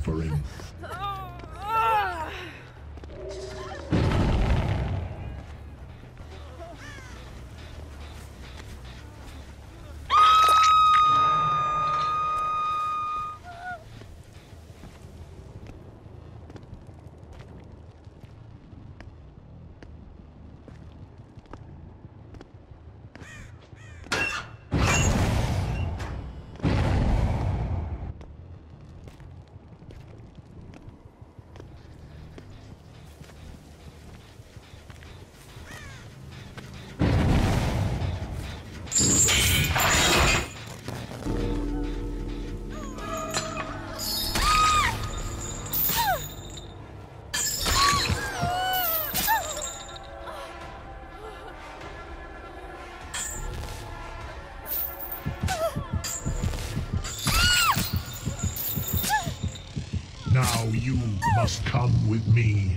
Suffering. Now you must come with me.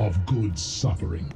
of good suffering.